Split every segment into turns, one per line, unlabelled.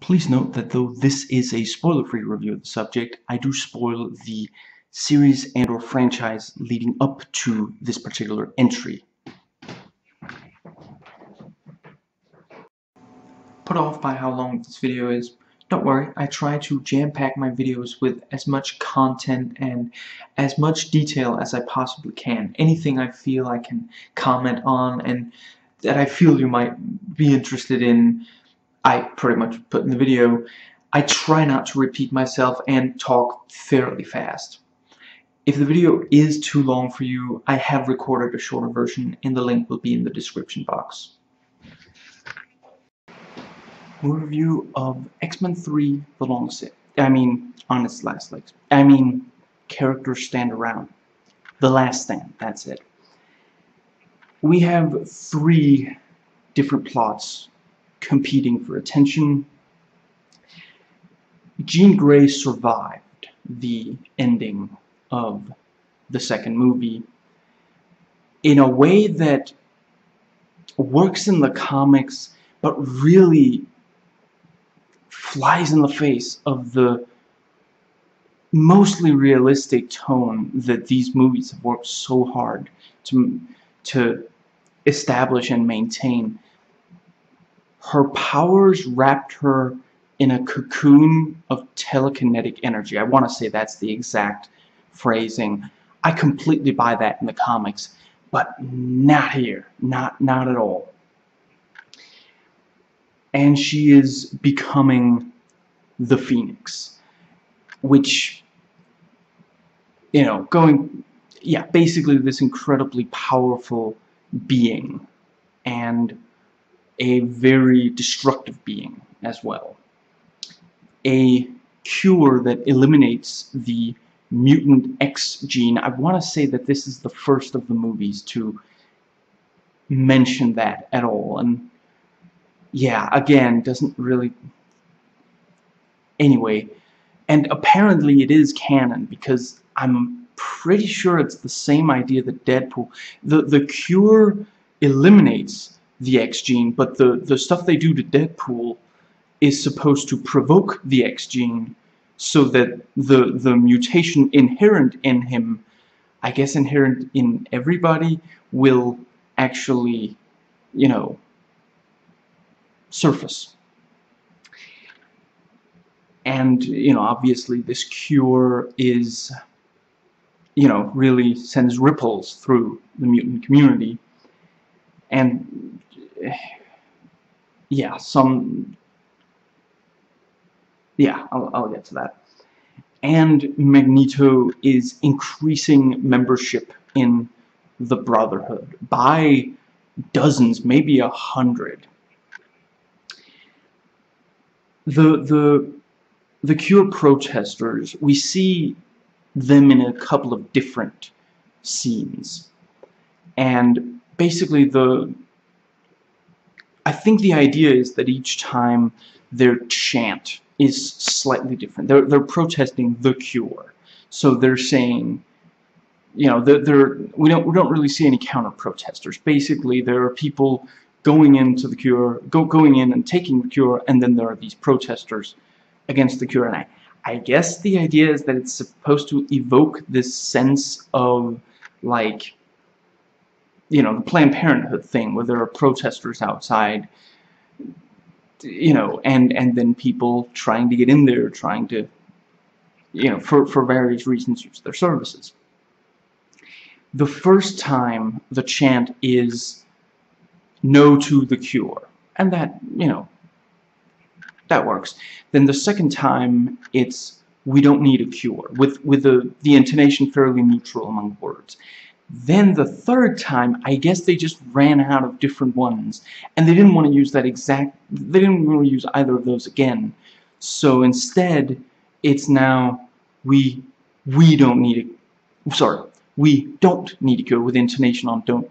Please note that though this is a spoiler-free review of the subject, I do spoil the series and or franchise leading up to this particular entry. Put off by how long this video is, don't worry, I try to jam-pack my videos with as much content and as much detail as I possibly can. Anything I feel I can comment on and that I feel you might be interested in I pretty much put in the video, I try not to repeat myself and talk fairly fast. If the video is too long for you, I have recorded a shorter version and the link will be in the description box. Review of X-Men 3 The Long Set. I mean, on its last legs. I mean, characters stand around. The Last Stand, that's it. We have three different plots competing for attention. Jean Grey survived the ending of the second movie in a way that works in the comics but really flies in the face of the mostly realistic tone that these movies have worked so hard to to establish and maintain her powers wrapped her in a cocoon of telekinetic energy. I want to say that's the exact phrasing. I completely buy that in the comics, but not here. Not, not at all. And she is becoming the Phoenix, which, you know, going, yeah, basically this incredibly powerful being. And a very destructive being as well. A cure that eliminates the mutant X gene. I want to say that this is the first of the movies to mention that at all. And yeah, again, doesn't really... Anyway, and apparently it is canon because I'm pretty sure it's the same idea that Deadpool... The, the cure eliminates the X gene, but the, the stuff they do to Deadpool is supposed to provoke the X gene so that the, the mutation inherent in him, I guess inherent in everybody, will actually, you know, surface. And, you know, obviously this cure is, you know, really sends ripples through the mutant community. And yeah, some, yeah, I'll, I'll get to that. And Magneto is increasing membership in the Brotherhood by dozens, maybe a hundred. The, the, the Cure protesters, we see them in a couple of different scenes. And basically the I think the idea is that each time their chant is slightly different. They're, they're protesting the cure. So they're saying, you know, they're, they're, we, don't, we don't really see any counter-protesters. Basically, there are people going into the cure, go, going in and taking the cure, and then there are these protesters against the cure. And I, I guess the idea is that it's supposed to evoke this sense of, like, you know, the Planned Parenthood thing where there are protesters outside, you know, and, and then people trying to get in there, trying to, you know, for, for various reasons use their services. The first time the chant is no to the cure, and that, you know, that works. Then the second time it's we don't need a cure, with, with the, the intonation fairly neutral among words. Then the third time, I guess they just ran out of different ones. And they didn't want to use that exact... They didn't really use either of those again. So instead, it's now, we, we don't need it. Sorry, we don't need to go with intonation on don't.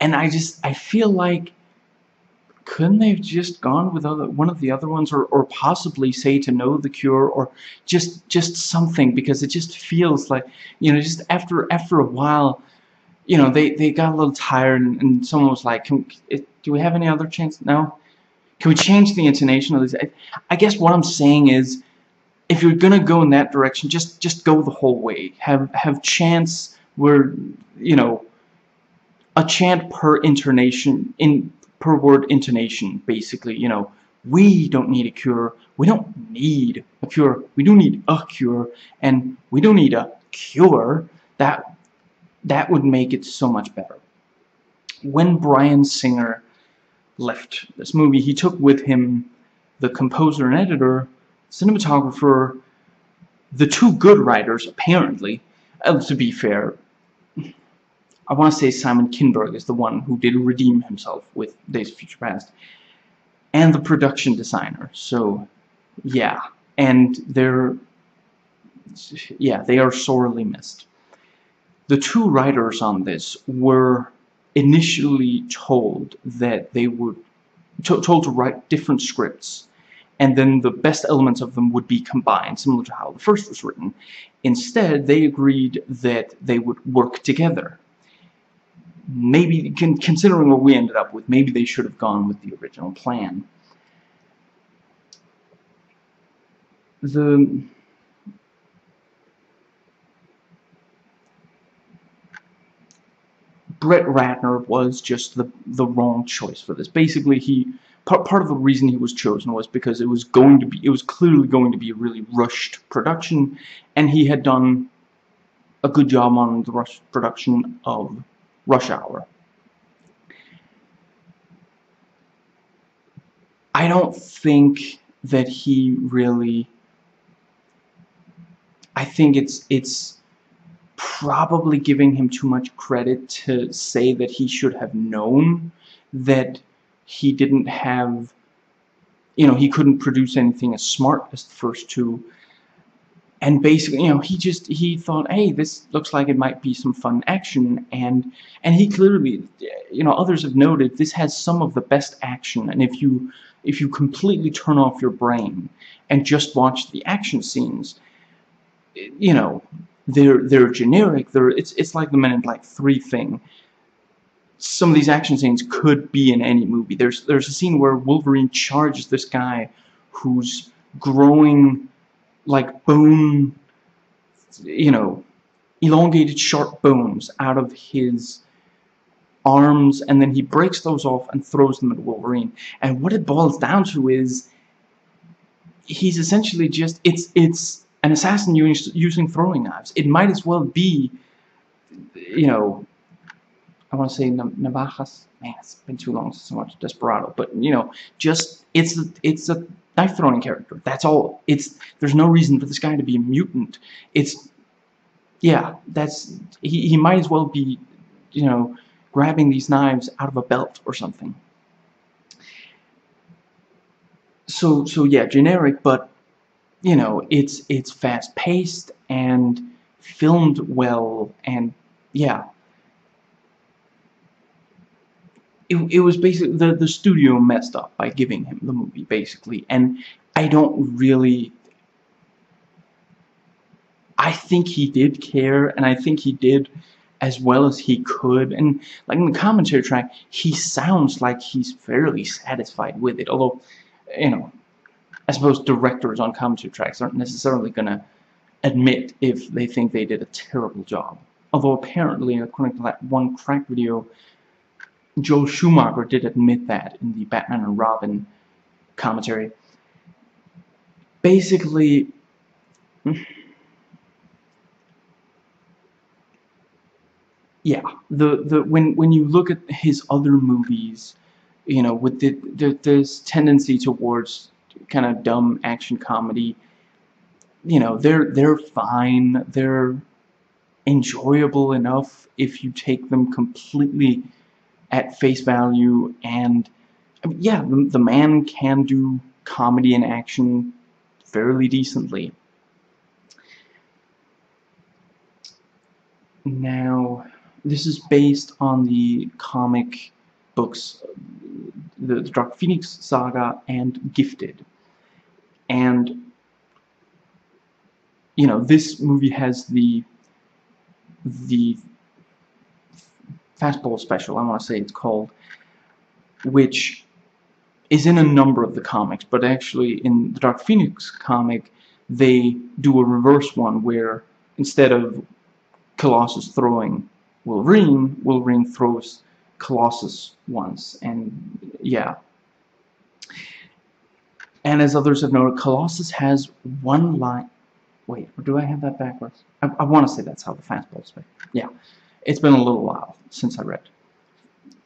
And I just, I feel like, couldn't they have just gone with other, one of the other ones or, or possibly say to know the cure or just just something because it just feels like you know just after after a while you know, they, they got a little tired and, and someone was like, Can, do we have any other chance? No? can we change the intonation of this? I, I guess what I'm saying is, if you're gonna go in that direction, just just go the whole way. Have have chants where you know a chant per intonation in per word intonation, basically. You know, we don't need a cure. We don't need a cure. We do need a cure, and we don't need a cure. That that would make it so much better. When Bryan Singer left this movie, he took with him the composer and editor, cinematographer, the two good writers, apparently. Uh, to be fair, I want to say Simon Kinberg is the one who did redeem himself with Days of Future Past, and the production designer. So, yeah, and they're, yeah, they are sorely missed. The two writers on this were initially told that they would to, told to write different scripts and then the best elements of them would be combined similar to how the first was written. Instead they agreed that they would work together. Maybe con considering what we ended up with maybe they should have gone with the original plan. The Brett Ratner was just the the wrong choice for this. Basically, he part of the reason he was chosen was because it was going to be it was clearly going to be a really rushed production, and he had done a good job on the rush production of Rush Hour. I don't think that he really I think it's it's probably giving him too much credit to say that he should have known that he didn't have you know he couldn't produce anything as smart as the first two. And basically you know he just he thought hey this looks like it might be some fun action. And and he clearly you know others have noted this has some of the best action. And if you if you completely turn off your brain and just watch the action scenes you know they're they're generic. They're it's it's like the Men in Black three thing. Some of these action scenes could be in any movie. There's there's a scene where Wolverine charges this guy who's growing like bone, you know, elongated sharp bones out of his arms, and then he breaks those off and throws them at Wolverine. And what it boils down to is he's essentially just it's it's an assassin using throwing knives. It might as well be, you know, I want to say navajas. Man, it's been too long since I watched Desperado. But you know, just it's a, it's a knife throwing character. That's all. It's there's no reason for this guy to be a mutant. It's yeah, that's he. He might as well be, you know, grabbing these knives out of a belt or something. So so yeah, generic, but you know, it's it's fast paced and filmed well and yeah. It, it was basically the the studio messed up by giving him the movie basically and I don't really I think he did care and I think he did as well as he could and like in the commentary track he sounds like he's fairly satisfied with it although you know I suppose directors on commentary tracks aren't necessarily going to admit if they think they did a terrible job. Although apparently, according to that one crack video, Joel Schumacher did admit that in the Batman and Robin commentary. Basically, yeah, the the when when you look at his other movies, you know, with the, the this tendency towards kind of dumb action comedy you know they're they're fine they're enjoyable enough if you take them completely at face value and I mean, yeah the, the man can do comedy and action fairly decently. Now this is based on the comic books the, Dark Phoenix saga and Gifted. And you know, this movie has the the fastball special, I want to say it's called, which is in a number of the comics, but actually in the Dark Phoenix comic, they do a reverse one where instead of Colossus throwing Wolverine, Wolverine throws Colossus once, and yeah. And as others have noted, Colossus has one line. Wait, or do I have that backwards? I, I want to say that's how the fastball spec. Yeah, it's been a little while since I read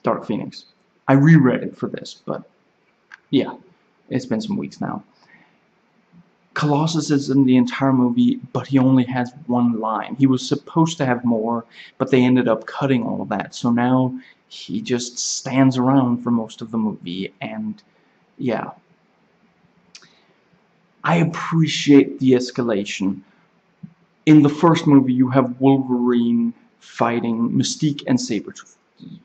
Dark Phoenix. I reread it for this, but yeah, it's been some weeks now. Colossus is in the entire movie, but he only has one line. He was supposed to have more, but they ended up cutting all of that. So now he just stands around for most of the movie, and yeah. I appreciate the escalation. In the first movie, you have Wolverine fighting Mystique and Sabretooth,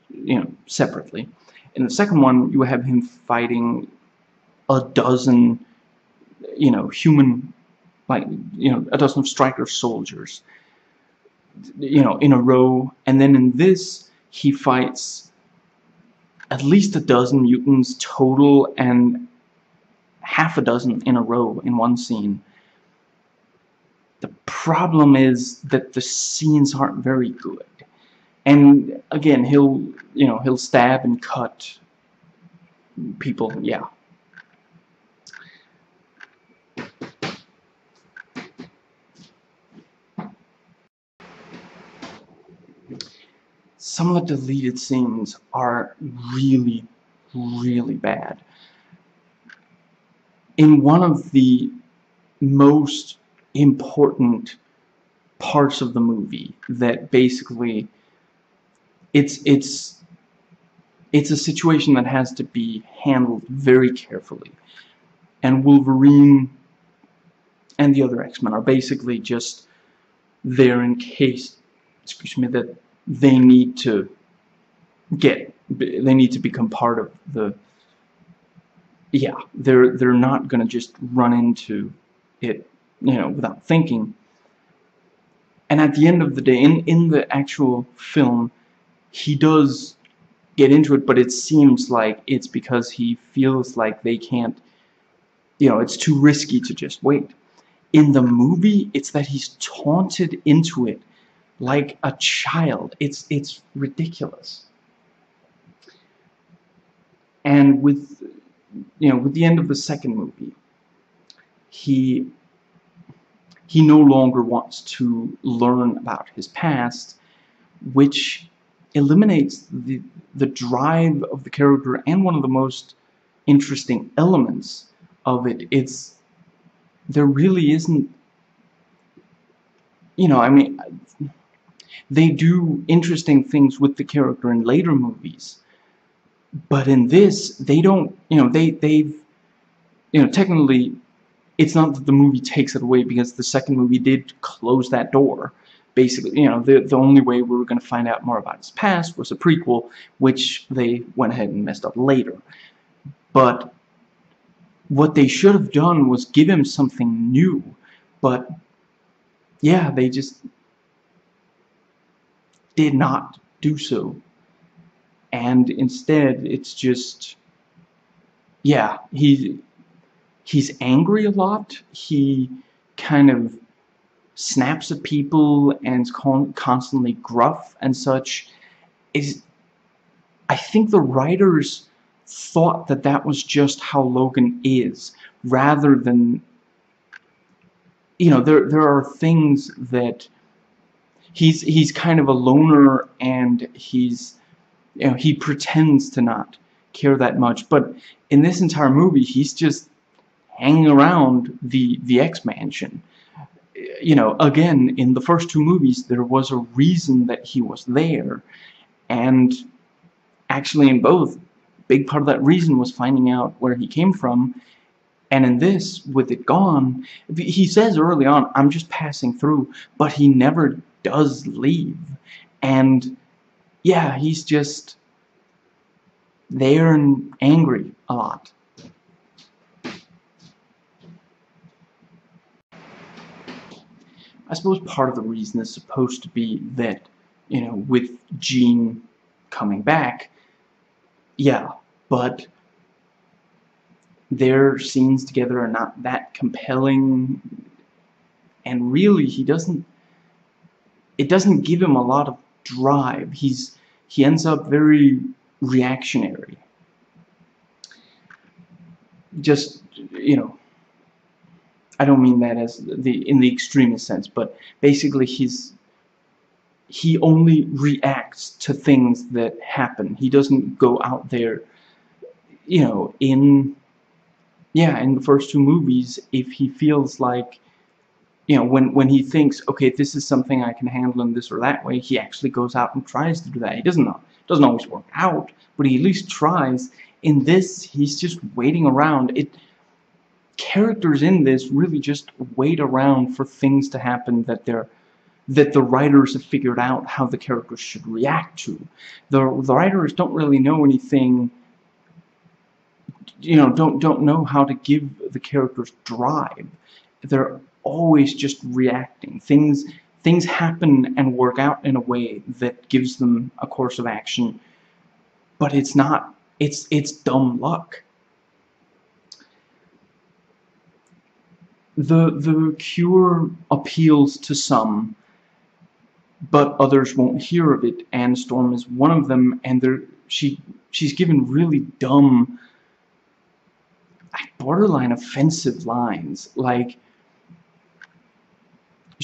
you know, separately. In the second one, you have him fighting a dozen, you know, human, like, you know, a dozen of Stryker soldiers, you know, in a row. And then in this, he fights at least a dozen mutants total and half a dozen in a row in one scene. The problem is that the scenes aren't very good. And again, he'll, you know, he'll stab and cut people, yeah. Some of the deleted scenes are really, really bad. In one of the most important parts of the movie that basically it's it's it's a situation that has to be handled very carefully and Wolverine and the other X-Men are basically just there in case excuse me that they need to get they need to become part of the yeah they're they're not gonna just run into it you know without thinking and at the end of the day in in the actual film he does get into it, but it seems like it's because he feels like they can't, you know, it's too risky to just wait. In the movie, it's that he's taunted into it like a child. It's it's ridiculous. And with you know, with the end of the second movie, he he no longer wants to learn about his past, which eliminates the, the drive of the character and one of the most interesting elements of it. It's there really isn't you know, I mean they do interesting things with the character in later movies. But in this, they don't, you know, they they've you know, technically it's not that the movie takes it away because the second movie did close that door basically, you know, the, the only way we were going to find out more about his past was a prequel, which they went ahead and messed up later. But what they should have done was give him something new. But, yeah, they just did not do so. And instead, it's just, yeah, he, he's angry a lot. He kind of snaps at people and con constantly gruff and such is I think the writers thought that that was just how Logan is rather than you know there there are things that he's he's kind of a loner and he's you know he pretends to not care that much but in this entire movie he's just hanging around the the X mansion you know, again, in the first two movies, there was a reason that he was there. And actually in both, big part of that reason was finding out where he came from. And in this, with it gone, he says early on, I'm just passing through, but he never does leave. And yeah, he's just there and angry a lot. I suppose part of the reason is supposed to be that, you know, with Jean coming back, yeah, but their scenes together are not that compelling and really he doesn't it doesn't give him a lot of drive. He's he ends up very reactionary. Just you know I don't mean that as the in the extremist sense but basically he's he only reacts to things that happen. He doesn't go out there you know in yeah in the first two movies if he feels like you know when when he thinks okay this is something I can handle in this or that way he actually goes out and tries to do that. He doesn't doesn't always work out but he at least tries. In this he's just waiting around. It characters in this really just wait around for things to happen that they're that the writers have figured out how the characters should react to. The, the writers don't really know anything you know don't don't know how to give the characters drive. They're always just reacting. Things things happen and work out in a way that gives them a course of action but it's not it's it's dumb luck. The the cure appeals to some but others won't hear of it and Storm is one of them and they she she's given really dumb borderline offensive lines like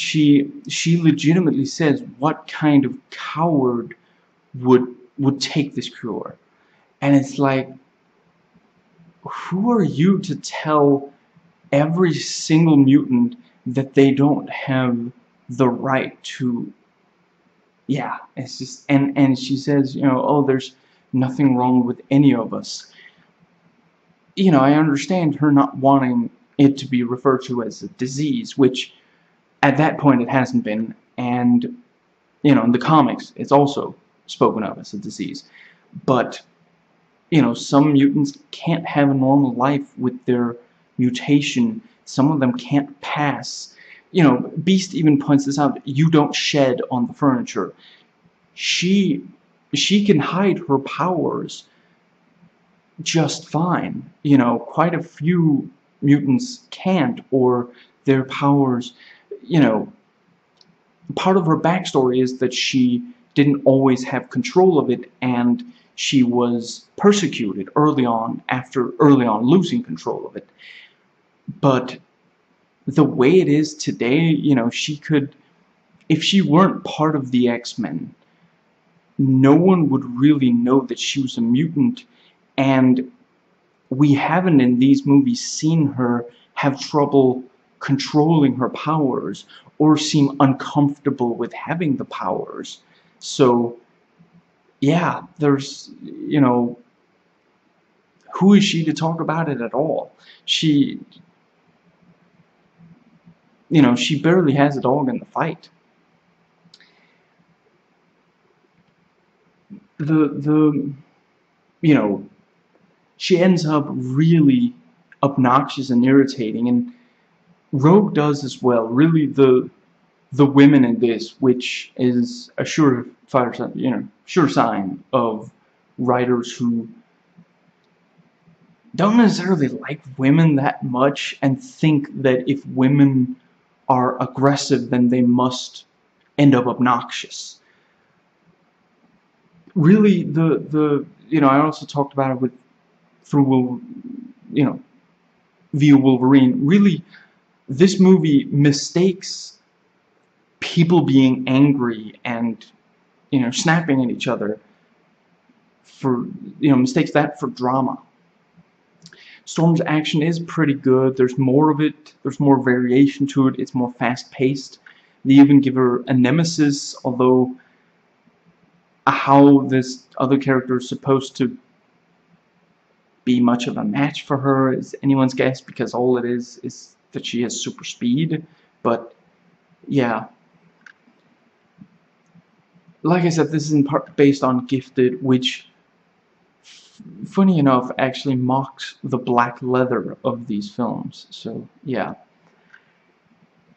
she she legitimately says what kind of coward would would take this cure. And it's like who are you to tell every single mutant that they don't have the right to yeah it's just and and she says you know oh there's nothing wrong with any of us. You know I understand her not wanting it to be referred to as a disease which at that point it hasn't been and you know in the comics it's also spoken of as a disease. But you know some mutants can't have a normal life with their mutation. Some of them can't pass. You know Beast even points this out you don't shed on the furniture. She she can hide her powers just fine. You know quite a few mutants can't or their powers you know, part of her backstory is that she didn't always have control of it and she was persecuted early on after early on losing control of it. But the way it is today, you know, she could, if she weren't part of the X-Men, no one would really know that she was a mutant and we haven't in these movies seen her have trouble controlling her powers or seem uncomfortable with having the powers. So, yeah, there's, you know, who is she to talk about it at all? She, you know, she barely has a dog in the fight. The, the, you know, she ends up really obnoxious and irritating and Rogue does as well. Really, the the women in this, which is a sure fire, you know, sure sign of writers who don't necessarily like women that much and think that if women are aggressive, then they must end up obnoxious. Really, the the you know, I also talked about it with through you know, via Wolverine. Really this movie mistakes people being angry and you know snapping at each other for you know mistakes that for drama. Storm's action is pretty good. There's more of it. There's more variation to it. It's more fast-paced. They even give her a nemesis although how this other character is supposed to be much of a match for her is anyone's guess because all it is is that she has super speed, but yeah. Like I said, this is in part based on Gifted, which, funny enough, actually mocks the black leather of these films. So, yeah.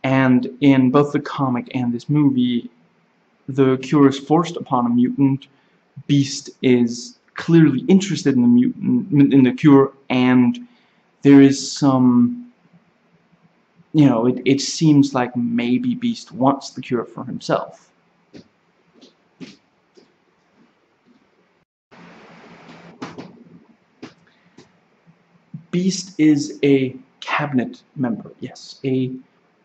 And in both the comic and this movie, the cure is forced upon a mutant. Beast is clearly interested in the mutant, in the cure, and there is some, you know, it, it seems like maybe Beast wants the cure for himself. Beast is a cabinet member, yes, a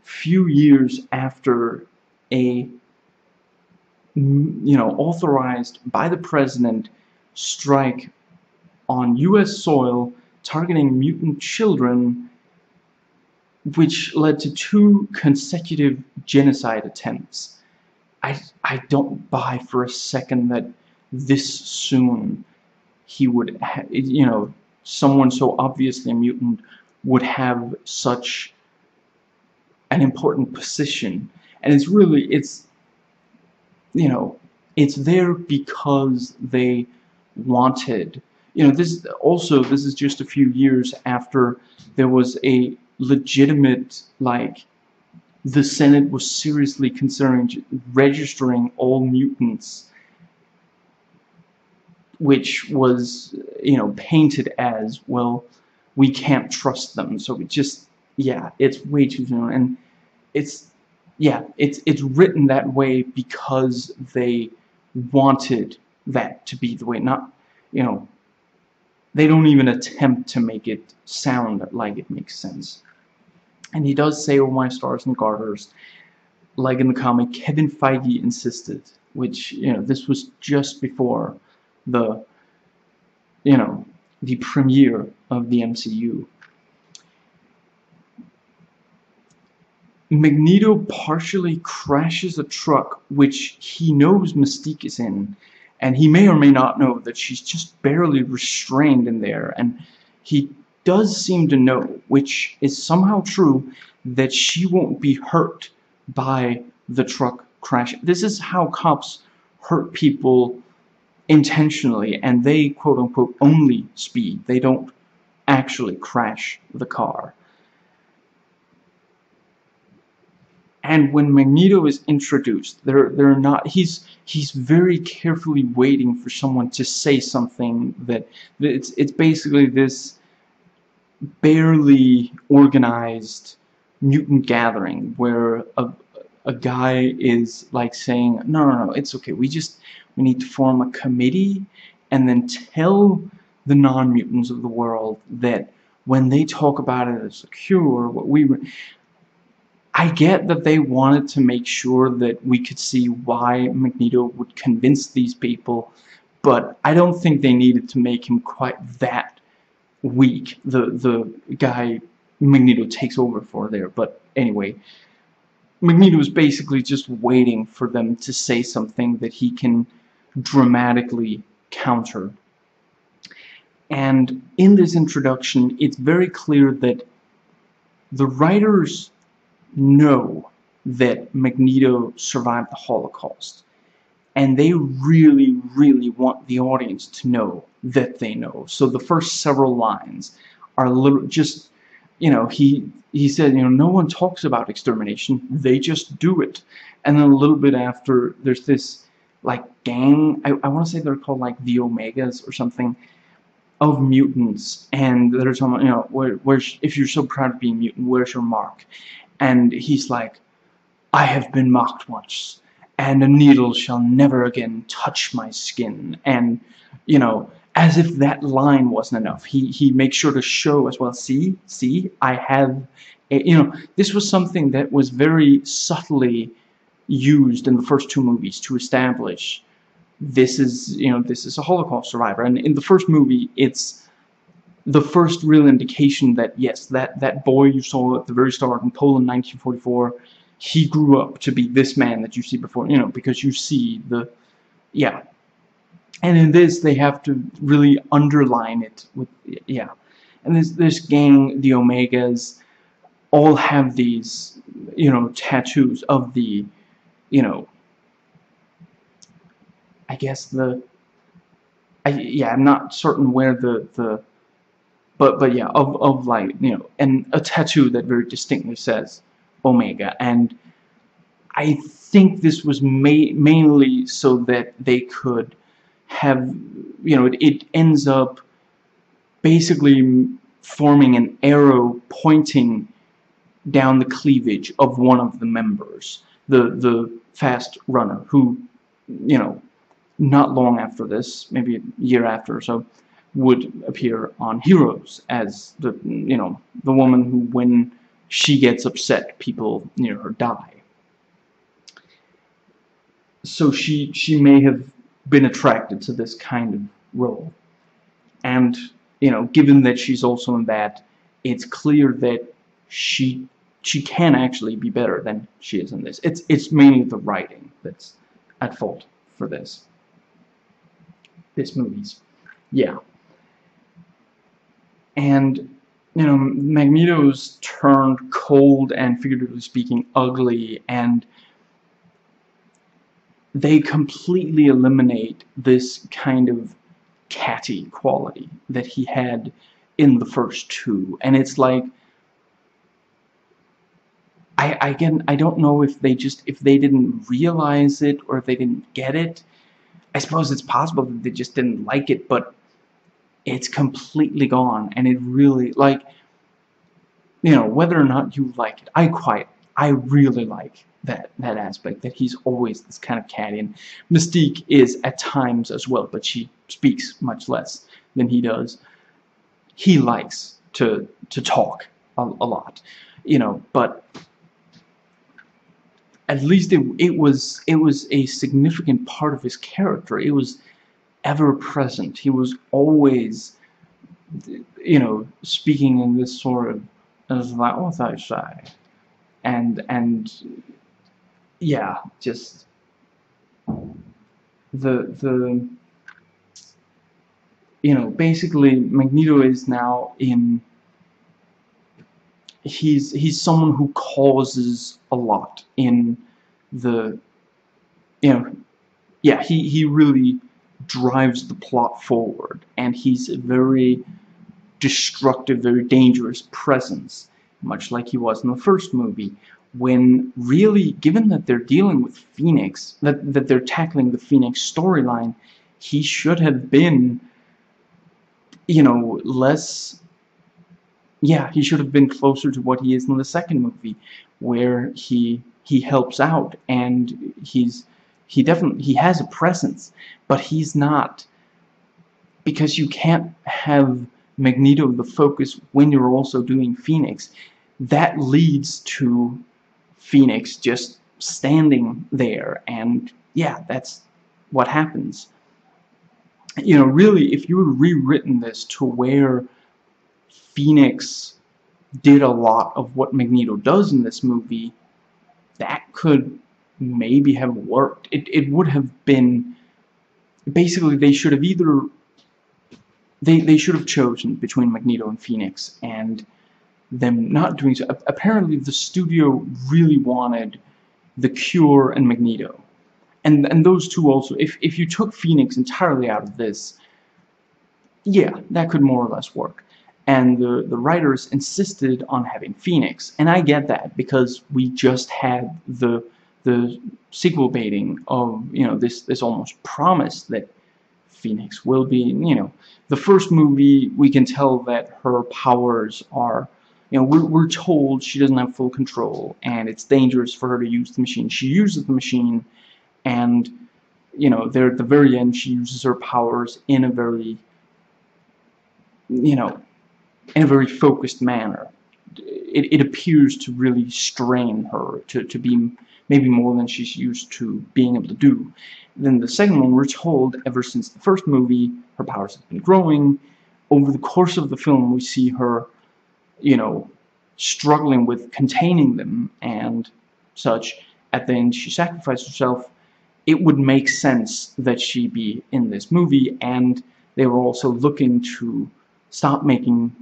few years after a you know authorized by the president strike on US soil targeting mutant children which led to two consecutive genocide attempts. I, I don't buy for a second that this soon he would, you know, someone so obviously a mutant would have such an important position. And it's really, it's, you know, it's there because they wanted you know, this also, this is just a few years after there was a legitimate, like, the Senate was seriously considering registering all mutants, which was, you know, painted as, well, we can't trust them. So it just, yeah, it's way too soon. And it's, yeah, it's, it's written that way because they wanted that to be the way, not, you know, they don't even attempt to make it sound like it makes sense. And he does say, oh my stars and garters, like in the comic, Kevin Feige insisted, which, you know, this was just before the, you know, the premiere of the MCU. Magneto partially crashes a truck which he knows Mystique is in and he may or may not know that she's just barely restrained in there and he does seem to know which is somehow true that she won't be hurt by the truck crash. This is how cops hurt people intentionally and they quote unquote only speed. They don't actually crash the car. And when Magneto is introduced they're they're not he's he's very carefully waiting for someone to say something that, that it's it's basically this barely organized mutant gathering where a a guy is like saying no no no it's okay. We just we need to form a committee and then tell the non-mutants of the world that when they talk about it as a cure what we I get that they wanted to make sure that we could see why Magneto would convince these people, but I don't think they needed to make him quite that weak, the, the guy Magneto takes over for there. But anyway, Magneto is basically just waiting for them to say something that he can dramatically counter. And in this introduction, it's very clear that the writers know that Magneto survived the Holocaust. And they really, really want the audience to know that they know. So the first several lines are little just, you know, he he said, you know, no one talks about extermination, they just do it. And then a little bit after, there's this, like, gang, I, I want to say they're called, like, the Omegas or something, of mutants. And there's someone, you know, where, where's, if you're so proud of being mutant, where's your mark? and he's like, I have been mocked once, and a needle shall never again touch my skin, and, you know, as if that line wasn't enough, he, he makes sure to show as well, see, see, I have, a, you know, this was something that was very subtly used in the first two movies to establish this is, you know, this is a Holocaust survivor, and in the first movie, it's the first real indication that yes, that that boy you saw at the very start in Poland 1944, he grew up to be this man that you see before, you know, because you see the, yeah. And in this, they have to really underline it with, yeah. And this this gang, the Omegas, all have these, you know, tattoos of the, you know, I guess the, I, yeah, I'm not certain where the the but but yeah of, of like you know and a tattoo that very distinctly says Omega. And I think this was ma mainly so that they could have you know it, it ends up basically forming an arrow pointing down the cleavage of one of the members, the the fast runner, who, you know, not long after this, maybe a year after or so, would appear on Heroes as the you know the woman who, when she gets upset, people near her die. So she she may have been attracted to this kind of role, and you know, given that she's also in that, it's clear that she she can actually be better than she is in this. It's it's mainly the writing that's at fault for this. This movie's, yeah. And you know, Magneto's turned cold and figuratively speaking ugly, and they completely eliminate this kind of catty quality that he had in the first two. And it's like I again I don't know if they just if they didn't realize it or if they didn't get it. I suppose it's possible that they just didn't like it, but it's completely gone. And it really like you know whether or not you like it I quite I really like that that aspect that he's always this kind of catty. And Mystique is at times as well but she speaks much less than he does. He likes to to talk a, a lot you know but at least it, it was it was a significant part of his character. It was ever present. He was always, you know, speaking in this sort of, as what I say, and and yeah, just the the you know basically Magneto is now in he's he's someone who causes a lot in the you know yeah he he really drives the plot forward and he's a very destructive, very dangerous presence, much like he was in the first movie, when really, given that they're dealing with Phoenix, that, that they're tackling the Phoenix storyline, he should have been, you know, less, yeah, he should have been closer to what he is in the second movie, where he he helps out and he's he definitely he has a presence, but he's not because you can't have Magneto the focus when you're also doing Phoenix. That leads to Phoenix just standing there and yeah, that's what happens. You know, really, if you had rewritten this to where Phoenix did a lot of what Magneto does in this movie, that could maybe have worked. It, it would have been basically they should have either they, they should have chosen between Magneto and Phoenix and them not doing so. Apparently the studio really wanted the Cure and Magneto. And and those two also if if you took Phoenix entirely out of this yeah, that could more or less work. And the, the writers insisted on having Phoenix. And I get that because we just had the the sequel baiting of you know this this almost promise that Phoenix will be you know the first movie we can tell that her powers are you know we're, we're told she doesn't have full control and it's dangerous for her to use the machine. She uses the machine and you know there at the very end she uses her powers in a very you know in a very focused manner. It, it appears to really strain her to, to be maybe more than she's used to being able to do. Then the second one, we're told ever since the first movie, her powers have been growing. Over the course of the film, we see her, you know, struggling with containing them and such. At the end, she sacrificed herself. It would make sense that she be in this movie, and they were also looking to stop making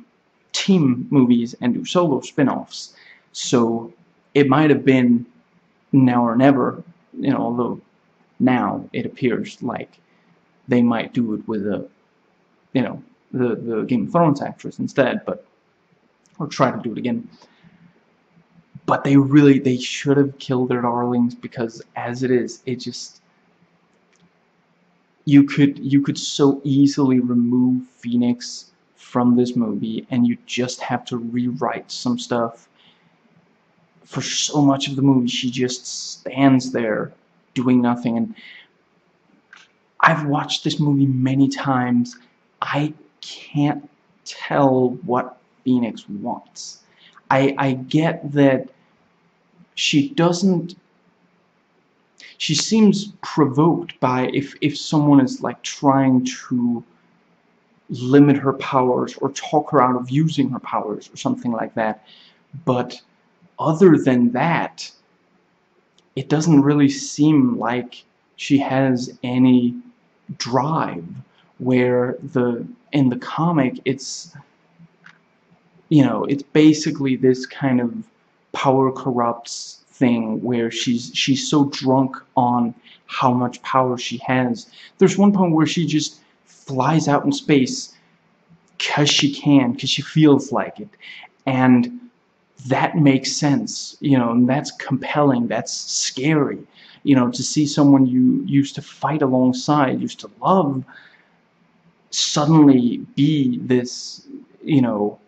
team movies and do solo spin-offs. So it might have been now or never, you know, although now it appears like they might do it with a, you know, the, the Game of Thrones actress instead, but, or try to do it again. But they really, they should have killed their darlings because as it is, it just, you could, you could so easily remove Phoenix from this movie and you just have to rewrite some stuff for so much of the movie she just stands there doing nothing. And I've watched this movie many times. I can't tell what Phoenix wants. I, I get that she doesn't she seems provoked by if if someone is like trying to limit her powers or talk her out of using her powers or something like that. But other than that it doesn't really seem like she has any drive where the in the comic it's you know it's basically this kind of power corrupts thing where she's she's so drunk on how much power she has. There's one point where she just flies out in space because she can because she feels like it. And that makes sense you know and that's compelling that's scary you know to see someone you used to fight alongside used to love suddenly be this you know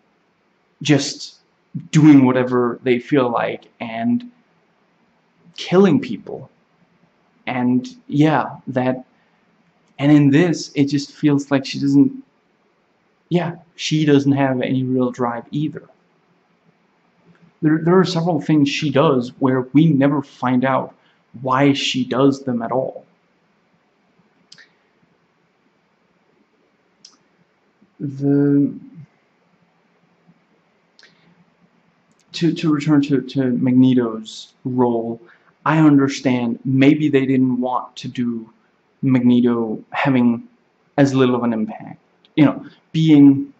just doing whatever they feel like and killing people. And yeah that and in this it just feels like she doesn't yeah she doesn't have any real drive either there, there are several things she does where we never find out why she does them at all the to, to return to, to Magneto's role, I understand maybe they didn't want to do Magneto having as little of an impact. You know, being,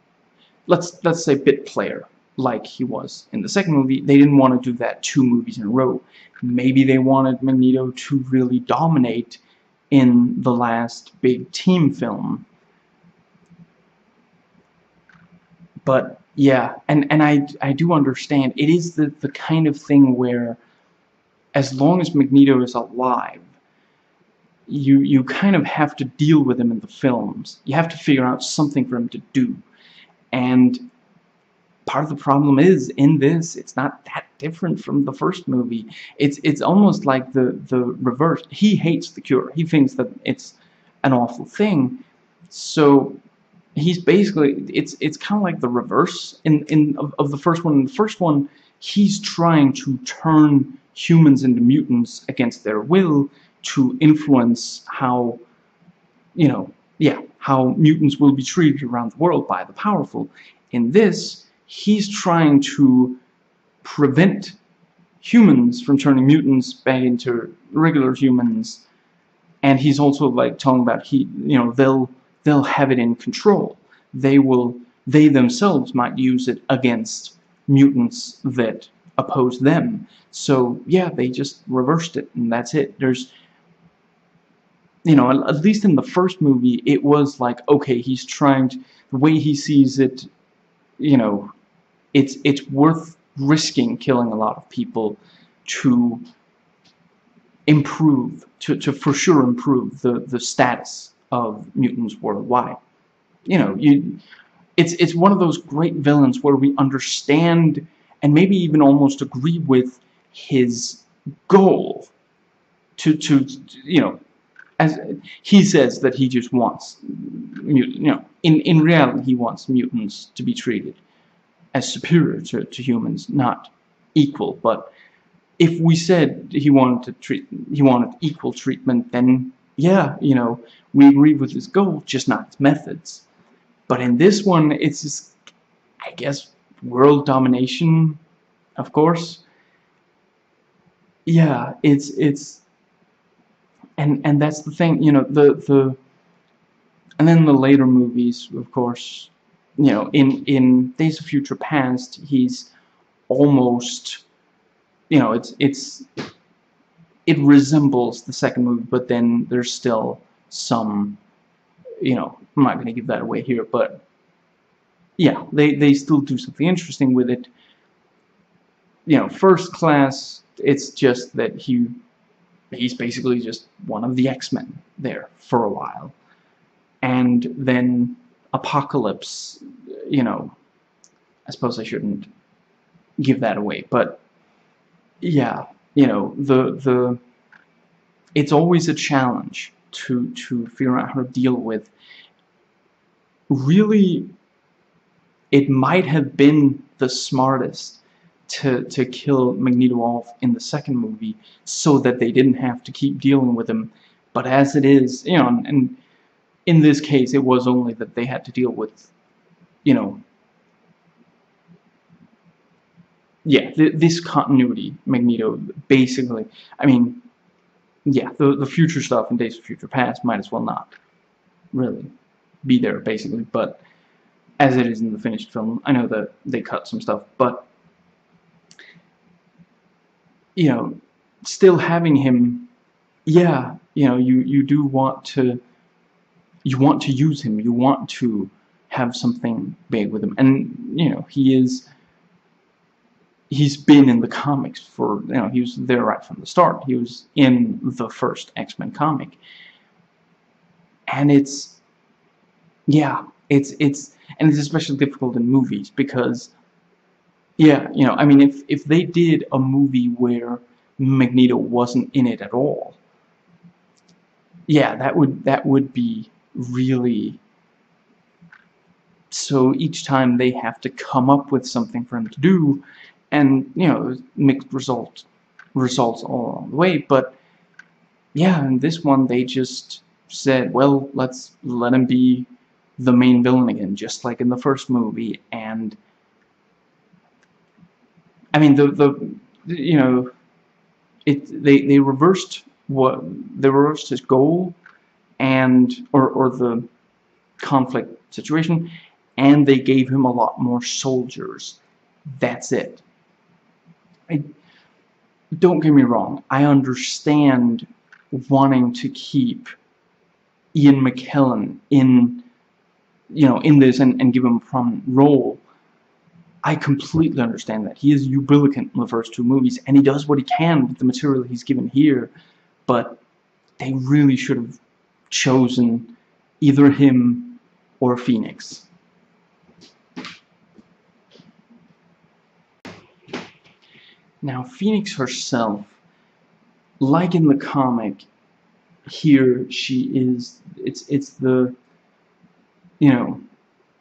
let's, let's say, bit player, like he was in the second movie, they didn't want to do that two movies in a row. Maybe they wanted Magneto to really dominate in the last big team film. But yeah, and, and I, I do understand. It is the, the kind of thing where as long as Magneto is alive, you, you kind of have to deal with him in the films. You have to figure out something for him to do. And part of the problem is, in this, it's not that different from the first movie. It's, it's almost like the, the reverse. He hates the cure. He thinks that it's an awful thing. So he's basically it's it's kind of like the reverse in in of, of the first one. In the first one, he's trying to turn humans into mutants against their will to influence how you know yeah how mutants will be treated around the world by the powerful. In this, he's trying to prevent humans from turning mutants back into regular humans and he's also like talking about he you know they'll they'll have it in control. They will, they themselves might use it against mutants that oppose them. So yeah, they just reversed it, and that's it. There's, you know, at least in the first movie, it was like, okay, he's trying to, the way he sees it, you know, it's it's worth risking killing a lot of people to improve, to, to for sure improve the, the status of mutants worldwide. You know, you it's it's one of those great villains where we understand and maybe even almost agree with his goal to to you know as he says that he just wants you know in in reality he wants mutants to be treated as superior to, to humans not equal but if we said he wanted to treat he wanted equal treatment then yeah, you know, we agree with his goal, just not his methods. But in this one, it's just, I guess, world domination, of course. Yeah, it's, it's, and, and that's the thing, you know, the, the, and then the later movies, of course, you know, in, in Days of Future Past, he's almost, you know, it's, it's, it resembles the second movie, but then there's still some, you know, I'm not going to give that away here, but yeah, they, they still do something interesting with it. You know, first class, it's just that he he's basically just one of the X-Men there for a while. And then Apocalypse, you know, I suppose I shouldn't give that away, but yeah, you know, the the it's always a challenge to to figure out how to deal with. Really, it might have been the smartest to to kill Magneto off in the second movie so that they didn't have to keep dealing with him. But as it is, you know, and in this case, it was only that they had to deal with, you know, yeah, th this continuity, Magneto, basically, I mean, yeah, the, the future stuff in Days of Future Past might as well not really be there, basically, but as it is in the finished film, I know that they cut some stuff, but, you know, still having him, yeah, you know, you, you do want to, you want to use him, you want to have something big with him, and, you know, he is he's been in the comics for, you know, he was there right from the start. He was in the first X-Men comic. And it's, yeah, it's, it's, and it's especially difficult in movies because, yeah, you know, I mean, if, if they did a movie where Magneto wasn't in it at all, yeah, that would, that would be really so each time they have to come up with something for him to do and you know mixed results results all along the way but yeah in this one they just said well let's let him be the main villain again just like in the first movie and I mean the the you know it they they reversed what they reversed his goal and or or the conflict situation and they gave him a lot more soldiers that's it I don't get me wrong, I understand wanting to keep Ian McKellen in you know in this and, and give him a prominent role. I completely understand that. He is ubilicant in the first two movies, and he does what he can with the material he's given here, but they really should have chosen either him or Phoenix. Now, Phoenix herself, like in the comic, here she is, it's, it's the, you know,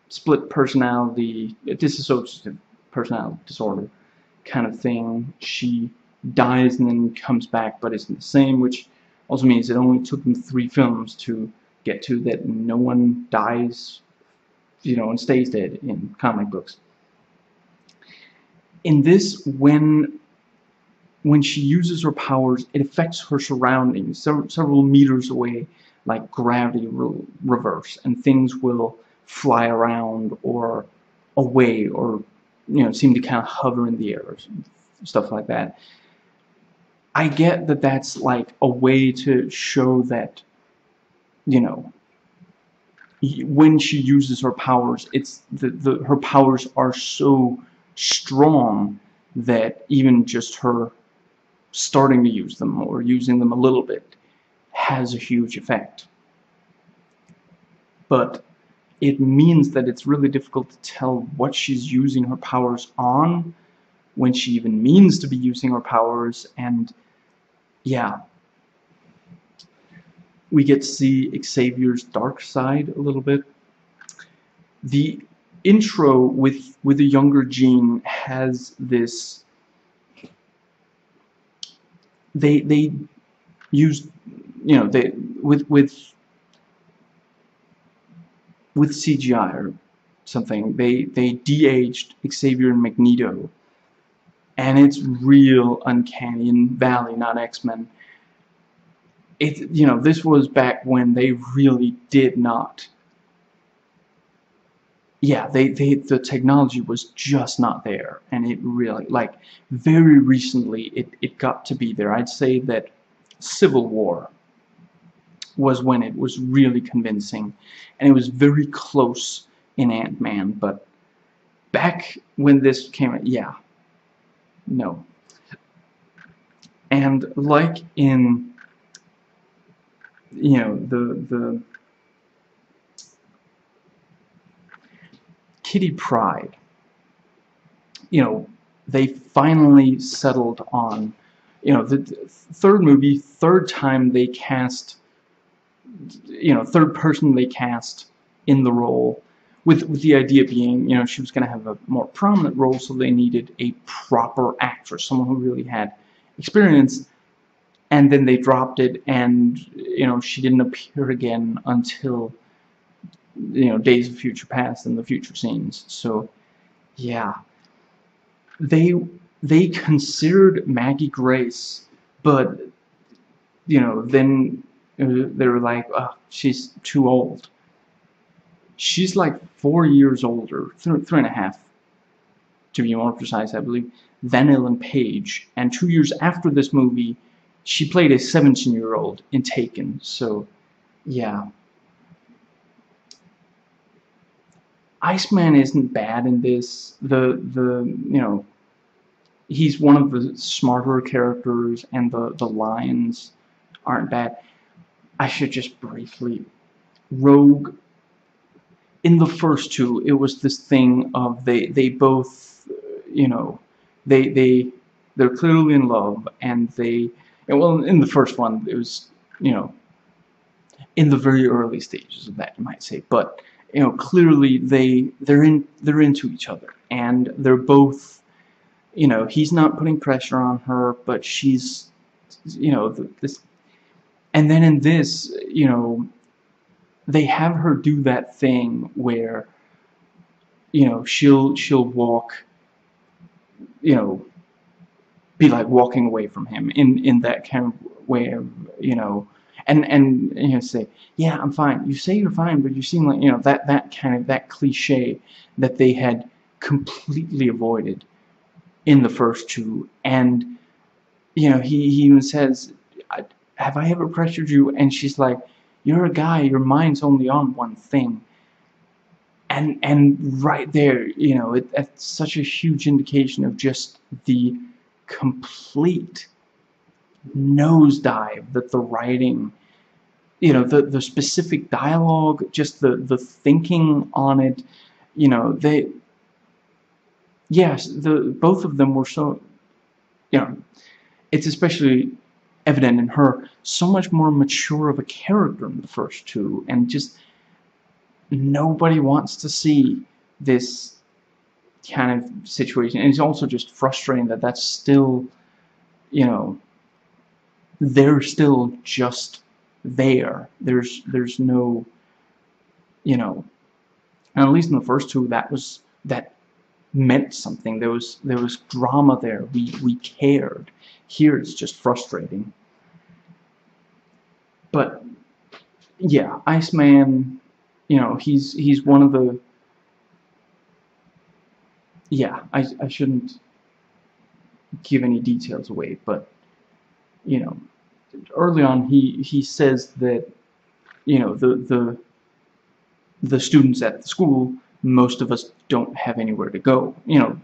split personality, dissociative personality disorder kind of thing. She dies and then comes back but isn't the same, which also means it only took them three films to get to that no one dies, you know, and stays dead in comic books. In this, when when she uses her powers, it affects her surroundings several, several meters away, like gravity will reverse, and things will fly around or away, or you know, seem to kind of hover in the air, or stuff like that. I get that that's like a way to show that, you know, when she uses her powers, it's the, the her powers are so strong that even just her starting to use them or using them a little bit has a huge effect. But it means that it's really difficult to tell what she's using her powers on when she even means to be using her powers and yeah. We get to see Xavier's dark side a little bit. The intro with with the younger Jean has this they they used you know they with with with CGI or something they they de-aged Xavier and Magneto and it's real uncanny in Valley not X-Men. It you know this was back when they really did not. Yeah, they, they the technology was just not there, and it really like very recently it it got to be there. I'd say that Civil War was when it was really convincing, and it was very close in Ant Man, but back when this came, yeah, no. And like in you know the the Kitty Pryde, you know, they finally settled on, you know, the third movie, third time they cast, you know, third person they cast in the role, with, with the idea being, you know, she was going to have a more prominent role, so they needed a proper actress, someone who really had experience, and then they dropped it, and, you know, she didn't appear again until, you know, Days of Future Past and the future scenes, so, yeah. They, they considered Maggie Grace, but, you know, then uh, they were like, oh, she's too old she's like four years older, three, three and a half, to be more precise, I believe, than Ellen Page. And two years after this movie, she played a 17-year-old in Taken. So, yeah. Iceman isn't bad in this. The the you know he's one of the smarter characters, and the the lines aren't bad. I should just briefly. Rogue in the first two, it was this thing of they they both, you know, they they they're clearly in love, and they and well, in the first one, it was you know, in the very early stages of that, you might say, but you know, clearly they they're in they're into each other, and they're both, you know, he's not putting pressure on her, but she's, you know, this, and then in this, you know, they have her do that thing where you know she'll she'll walk you know be like walking away from him in in that kind of way of you know and and you know say yeah I'm fine. You say you're fine but you seem like you know that that kind of that cliche that they had completely avoided in the first two. And you know he, he even says have I ever pressured you? And she's like you're a guy, your mind's only on one thing. And, and right there, you know, it, it's such a huge indication of just the complete nosedive that the writing, you know, the, the specific dialogue, just the, the thinking on it, you know, they, yes, the both of them were so, you know, it's especially evident in her, so much more mature of a character in the first two, and just nobody wants to see this kind of situation. And it's also just frustrating that that's still, you know, they're still just there. There's there's no, you know, and at least in the first two, that was that meant something. There was there was drama there. We we cared. Here it's just frustrating. But yeah, Iceman, you know, he's he's one of the yeah, I I shouldn't give any details away, but you know, early on he he says that you know the the the students at the school most of us don't have anywhere to go. You know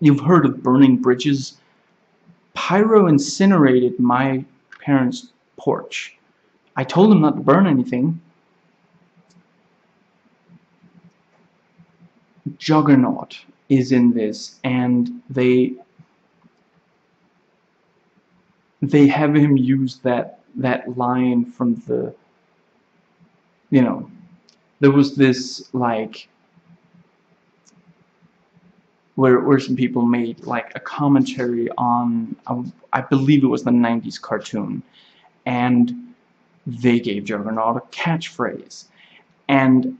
you've heard of burning bridges? Pyro incinerated my parents porch I told him not to burn anything. Juggernaut is in this, and they they have him use that that line from the you know there was this like where where some people made like a commentary on I believe it was the 90s cartoon and they gave Juggernaut a catchphrase. And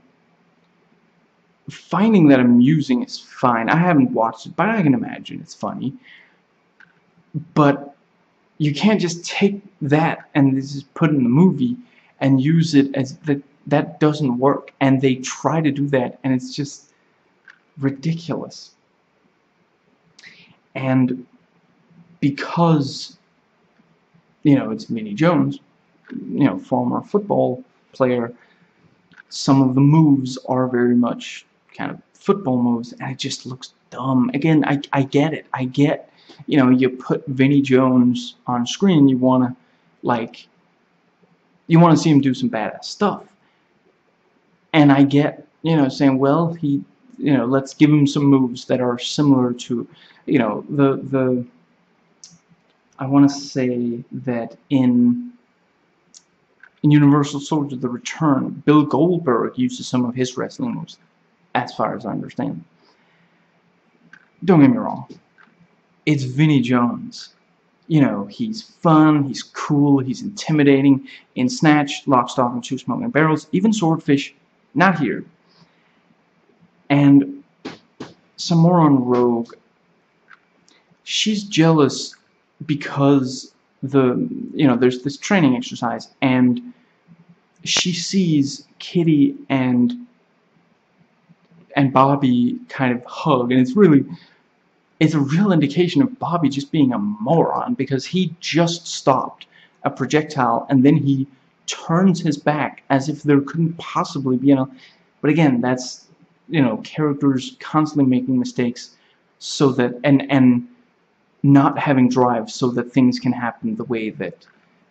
finding that amusing is fine. I haven't watched it, but I can imagine it's funny. But you can't just take that and just put in the movie and use it as that that doesn't work and they try to do that and it's just ridiculous and because you know it's Vinnie Jones you know, former football player, some of the moves are very much kind of football moves, and it just looks dumb. Again, I, I get it. I get, you know, you put Vinnie Jones on screen, you want to, like, you want to see him do some badass stuff. And I get, you know, saying, well, he you know let's give him some moves that are similar to you know the the I want to say that in in Universal Soldier The Return, Bill Goldberg uses some of his wrestling moves, as far as I understand. Don't get me wrong. It's Vinnie Jones. You know, he's fun, he's cool, he's intimidating. In Snatch, Lock, Stock, and Two Smoking Barrels, even Swordfish, not here. And some more on Rogue. She's jealous because the you know there's this training exercise and she sees Kitty and and Bobby kind of hug and it's really it's a real indication of Bobby just being a moron because he just stopped a projectile and then he turns his back as if there couldn't possibly be you know but again that's you know characters constantly making mistakes so that and and not having drive so that things can happen the way that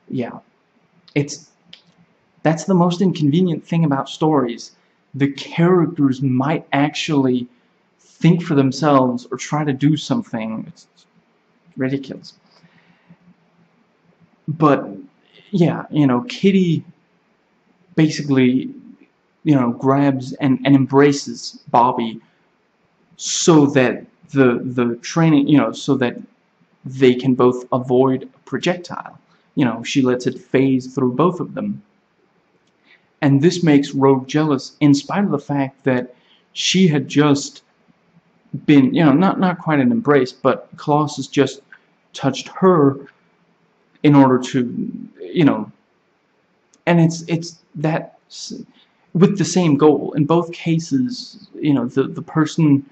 yeah. It's that's the most inconvenient thing about stories. The characters might actually think for themselves or try to do something. It's ridiculous. But yeah you know Kitty basically you know grabs and, and embraces Bobby so that the the training you know so that they can both avoid a projectile. You know, she lets it phase through both of them. And this makes Rogue jealous in spite of the fact that she had just been, you know, not, not quite an embrace, but Colossus just touched her in order to, you know, and it's, it's that, with the same goal. In both cases, you know, the, the person,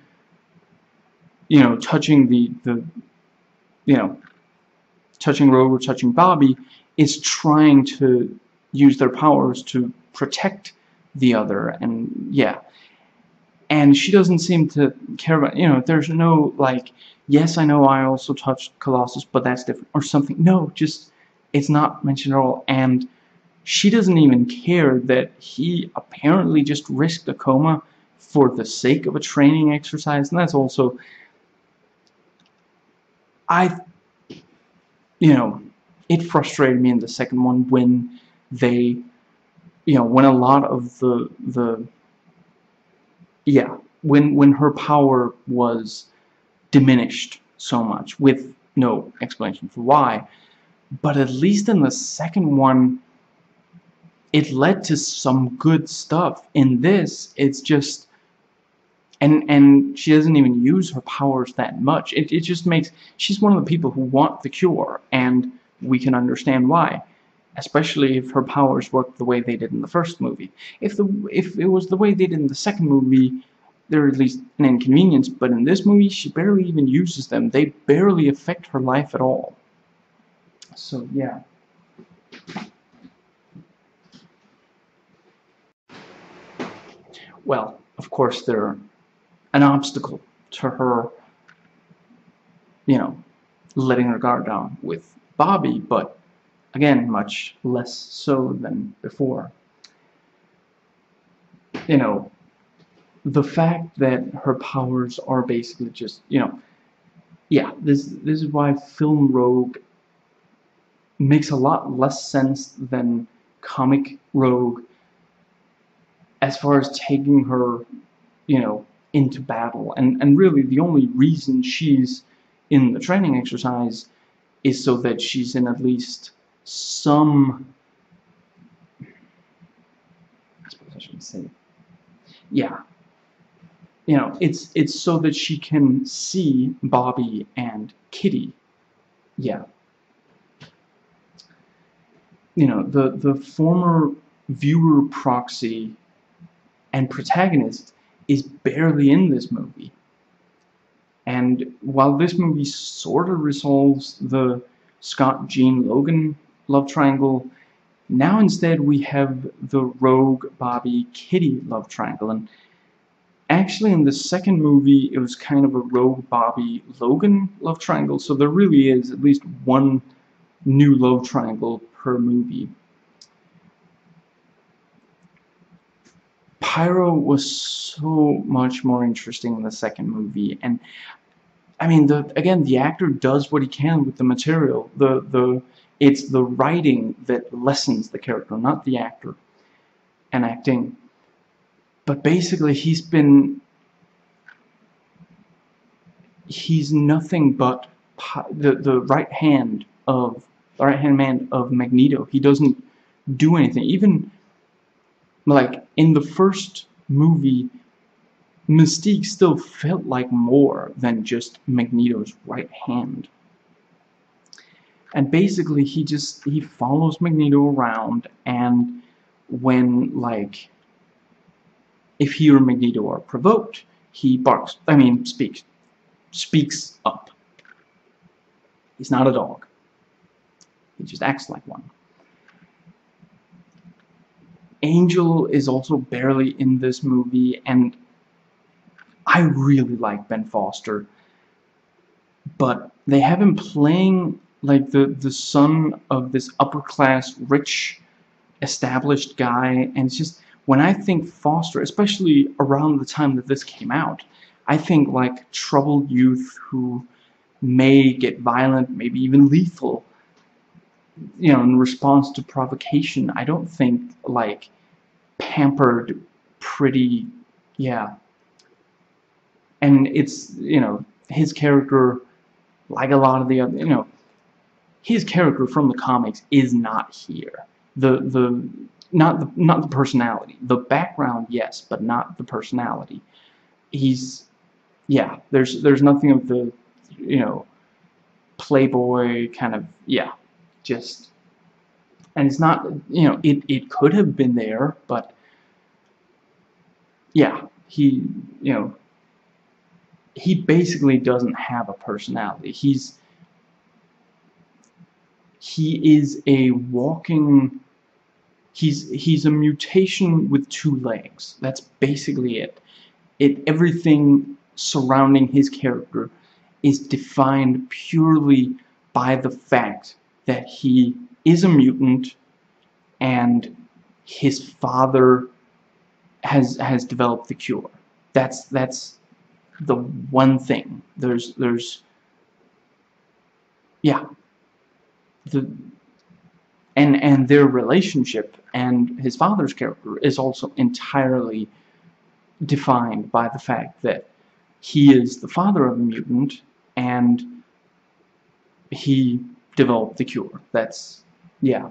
you know, touching the, the you know, touching Rogue or touching Bobby is trying to use their powers to protect the other and yeah. And she doesn't seem to care about you know there's no like yes I know I also touched Colossus but that's different or something. No just it's not mentioned at all. And she doesn't even care that he apparently just risked a coma for the sake of a training exercise and that's also I, you know, it frustrated me in the second one when they, you know, when a lot of the the yeah, when when her power was diminished so much with no explanation for why. But at least in the second one, it led to some good stuff. In this, it's just and and she doesn't even use her powers that much. It it just makes she's one of the people who want the cure, and we can understand why, especially if her powers work the way they did in the first movie. If the if it was the way they did in the second movie, they're at least an inconvenience. But in this movie, she barely even uses them. They barely affect her life at all. So yeah. Well, of course, there an obstacle to her, you know, letting her guard down with Bobby, but again, much less so than before. You know, the fact that her powers are basically just, you know, yeah, this this is why Film Rogue makes a lot less sense than comic Rogue as far as taking her, you know, into battle. And, and really the only reason she's in the training exercise is so that she's in at least some I suppose I shouldn't say yeah. You know it's it's so that she can see Bobby and Kitty. Yeah. You know the the former viewer proxy and protagonist is barely in this movie. And while this movie sort of resolves the Scott Jean Logan love triangle, now instead we have the Rogue Bobby Kitty love triangle. And actually in the second movie it was kind of a Rogue Bobby Logan love triangle, so there really is at least one new love triangle per movie. Pyro was so much more interesting in the second movie, and I mean, the again, the actor does what he can with the material. The the it's the writing that lessens the character, not the actor and acting. But basically, he's been he's nothing but the the right hand of the right hand man of Magneto. He doesn't do anything. Even like in the first movie, Mystique still felt like more than just Magneto's right hand. And basically, he just he follows Magneto around, and when like if he or Magneto are provoked, he barks. I mean, speaks speaks up. He's not a dog. He just acts like one. Angel is also barely in this movie, and I really like Ben Foster. But they have him playing like the, the son of this upper class, rich, established guy, and it's just, when I think Foster, especially around the time that this came out, I think like troubled youth who may get violent, maybe even lethal, you know, in response to provocation. I don't think like pampered, pretty, yeah. And it's, you know, his character, like a lot of the other, you know, his character from the comics is not here. The the not the not the personality. The background, yes, but not the personality. He's yeah, there's there's nothing of the you know playboy kind of yeah, just and it's not you know it it could have been there, but yeah, he you know he basically doesn't have a personality. He's he is a walking he's he's a mutation with two legs. That's basically it. It everything surrounding his character is defined purely by the fact that he is a mutant and his father has has developed the cure. That's that's the one thing. There's there's yeah. The and and their relationship and his father's character is also entirely defined by the fact that he is the father of a mutant and he developed the cure. That's, yeah.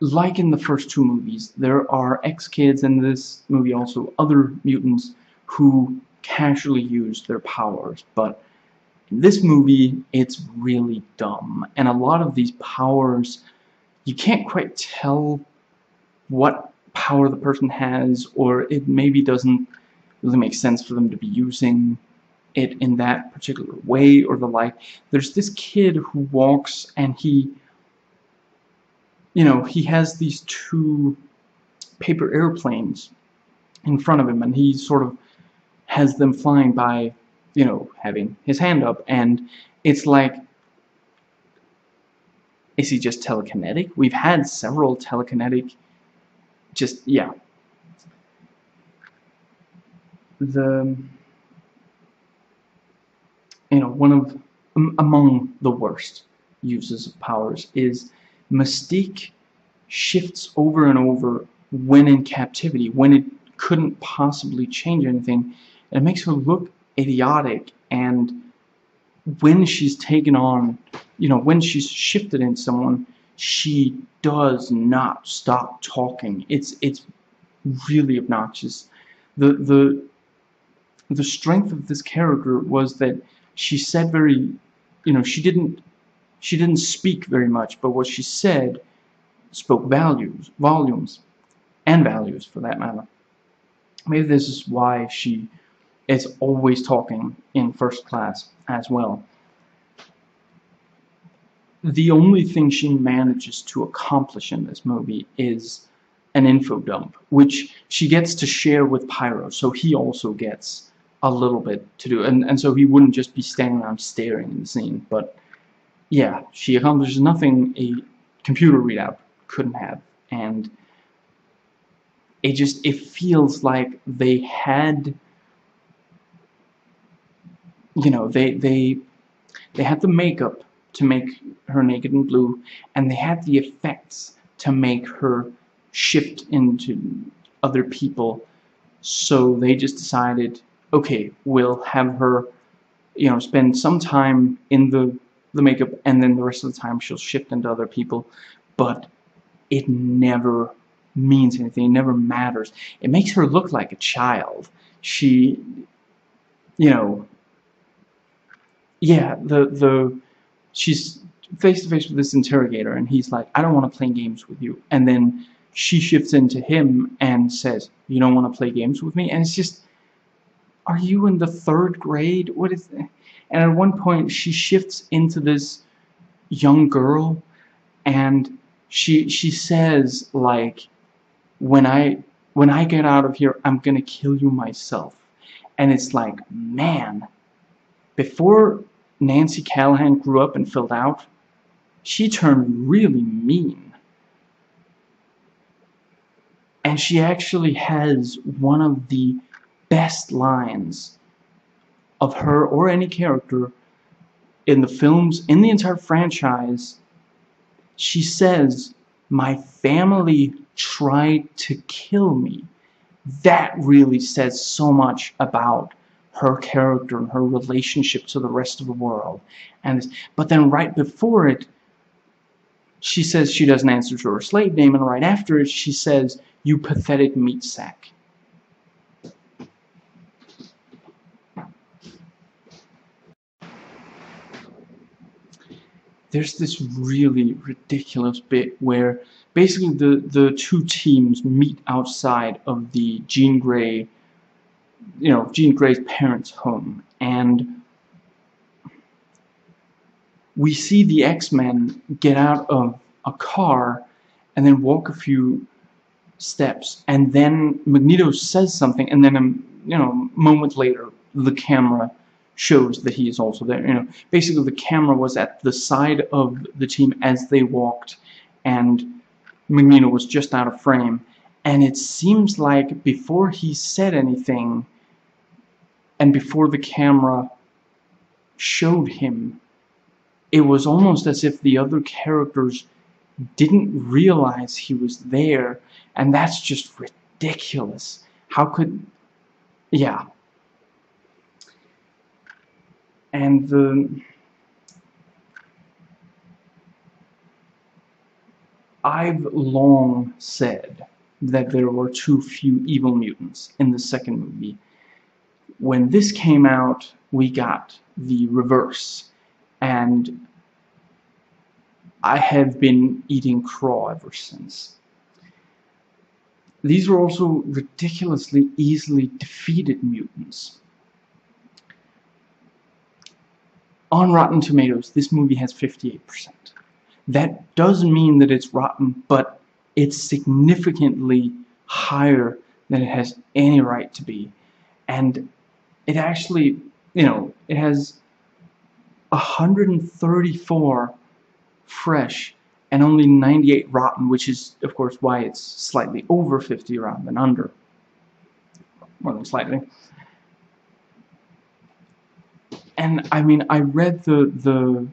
Like in the first two movies, there are X-Kids in this movie also, other mutants who casually use their powers, but in this movie, it's really dumb. And a lot of these powers, you can't quite tell what power the person has, or it maybe doesn't really make sense for them to be using it in that particular way or the like. There's this kid who walks and he, you know, he has these two paper airplanes in front of him and he sort of has them flying by, you know, having his hand up and it's like is he just telekinetic? We've had several telekinetic just yeah the you know one of um, among the worst uses of powers is mystique shifts over and over when in captivity when it couldn't possibly change anything it makes her look idiotic and when she's taken on you know when she's shifted in someone she does not stop talking. It's it's really obnoxious. The the the strength of this character was that she said very you know she didn't she didn't speak very much but what she said spoke values volumes and values for that matter. Maybe this is why she is always talking in first class as well. The only thing she manages to accomplish in this movie is an info dump, which she gets to share with Pyro, so he also gets a little bit to do, and, and so he wouldn't just be standing around staring in the scene, but yeah, she accomplishes nothing a computer readout couldn't have. And it just it feels like they had you know they they they had the makeup to make her naked and blue and they had the effects to make her shift into other people. So they just decided okay we'll have her you know spend some time in the the makeup and then the rest of the time she'll shift into other people. But it never means anything. It never matters. It makes her look like a child. She you know yeah the the she's face to face with this interrogator and he's like I don't want to play games with you. And then she shifts into him and says you don't want to play games with me? And it's just are you in the third grade? What is and at one point she shifts into this young girl and she she says like when I when I get out of here I'm gonna kill you myself. And it's like man before Nancy Callahan grew up and filled out she turned really mean. And she actually has one of the best lines of her or any character in the films in the entire franchise she says my family tried to kill me. That really says so much about her character and her relationship to the rest of the world. And but then right before it she says she doesn't answer to her slave name and right after it she says you pathetic meat sack there's this really ridiculous bit where basically the the two teams meet outside of the Jean Grey you know Jean Grey's parents home and we see the X-Men get out of a car and then walk a few steps and then Magneto says something and then a you know moment later the camera shows that he is also there. You know, basically the camera was at the side of the team as they walked, and Magneto was just out of frame. And it seems like before he said anything, and before the camera showed him, it was almost as if the other characters didn't realize he was there, and that's just ridiculous. How could... Yeah, and I've long said that there were too few evil mutants in the second movie. When this came out, we got the reverse, and I have been eating craw ever since. These were also ridiculously easily defeated mutants. On Rotten Tomatoes, this movie has 58%. That doesn't mean that it's rotten, but it's significantly higher than it has any right to be. And it actually, you know, it has 134 fresh and only 98 rotten, which is, of course, why it's slightly over 50 rather than under. More than slightly and I mean I read the the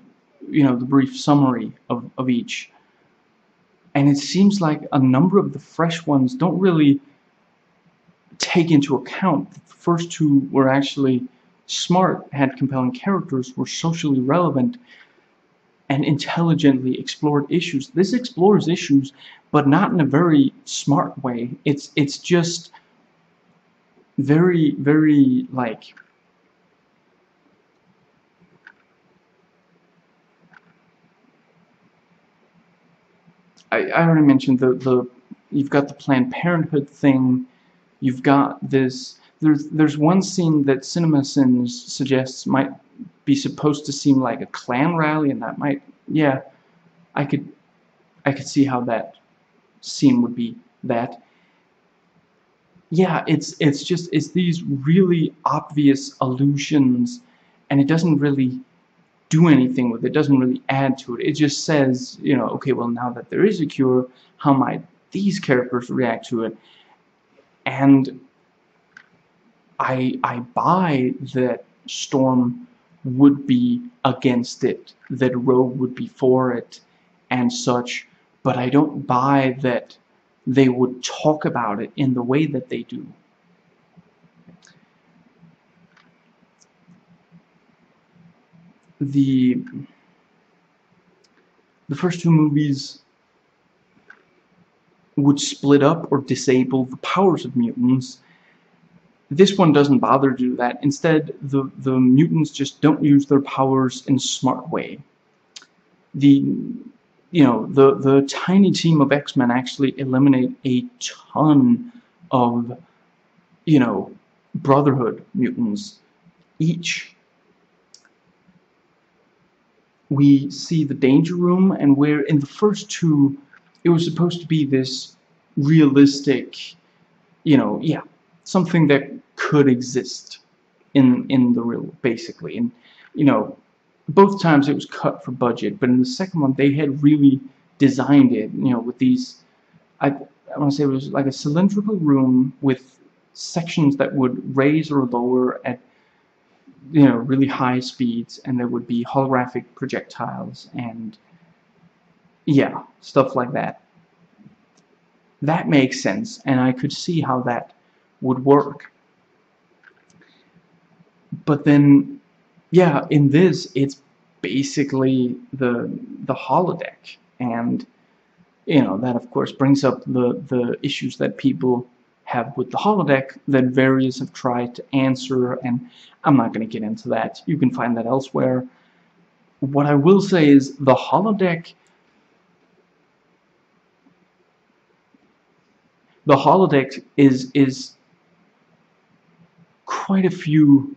you know the brief summary of, of each and it seems like a number of the fresh ones don't really take into account that the first two were actually smart, had compelling characters, were socially relevant, and intelligently explored issues. This explores issues, but not in a very smart way. It's it's just very, very like I, I already mentioned the, the you've got the Planned Parenthood thing, you've got this there's there's one scene that CinemaSins suggests might be supposed to seem like a Klan rally and that might yeah I could I could see how that scene would be that. Yeah it's it's just it's these really obvious allusions and it doesn't really do anything with it. doesn't really add to it it just says you know okay well now that there is a cure how might these characters react to it and I I buy that Storm would be against it that Rogue would be for it and such but I don't buy that they would talk about it in the way that they do the the first two movies would split up or disable the powers of mutants. This one doesn't bother to do that. Instead, the, the mutants just don't use their powers in a smart way. The you know the the tiny team of X-Men actually eliminate a ton of you know Brotherhood mutants each we see the danger room and where in the first two it was supposed to be this realistic you know yeah something that could exist in in the real basically. And you know both times it was cut for budget but in the second one they had really designed it you know with these I, I want to say it was like a cylindrical room with sections that would raise or lower at you know, really high speeds, and there would be holographic projectiles, and yeah, stuff like that. That makes sense, and I could see how that would work. But then, yeah, in this, it's basically the the holodeck, and you know that of course brings up the the issues that people have with the holodeck that various have tried to answer and I'm not going to get into that. You can find that elsewhere. What I will say is the holodeck the holodeck is is quite a few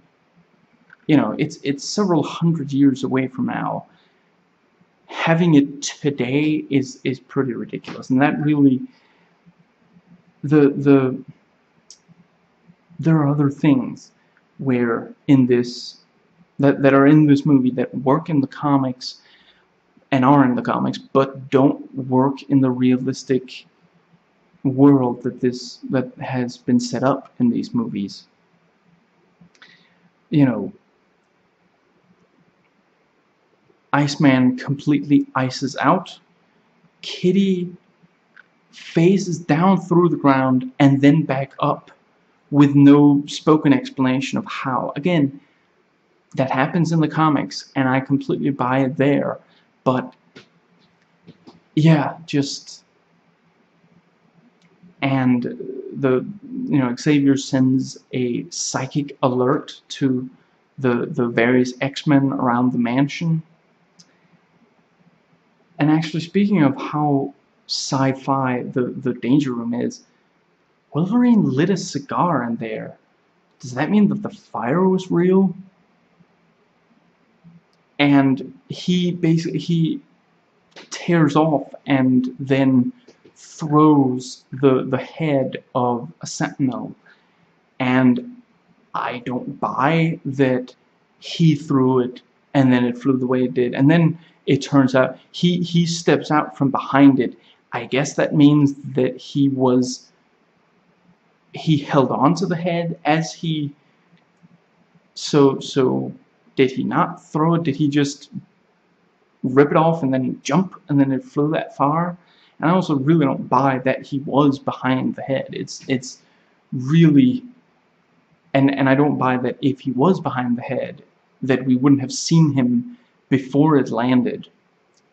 you know it's it's several hundred years away from now. Having it today is is pretty ridiculous and that really the the there are other things where in this that, that are in this movie that work in the comics and are in the comics but don't work in the realistic world that this that has been set up in these movies. You know Iceman completely ices out Kitty phases down through the ground and then back up with no spoken explanation of how. Again, that happens in the comics and I completely buy it there, but yeah, just and the you know Xavier sends a psychic alert to the the various X-Men around the mansion. And actually speaking of how sci-fi the, the danger room is, Wolverine lit a cigar in there. Does that mean that the fire was real? And he basically he tears off and then throws the the head of a sentinel and I don't buy that he threw it and then it flew the way it did and then it turns out he he steps out from behind it I guess that means that he was he held on to the head as he so so did he not throw it? Did he just rip it off and then jump and then it flew that far? And I also really don't buy that he was behind the head. It's it's really and and I don't buy that if he was behind the head that we wouldn't have seen him before it landed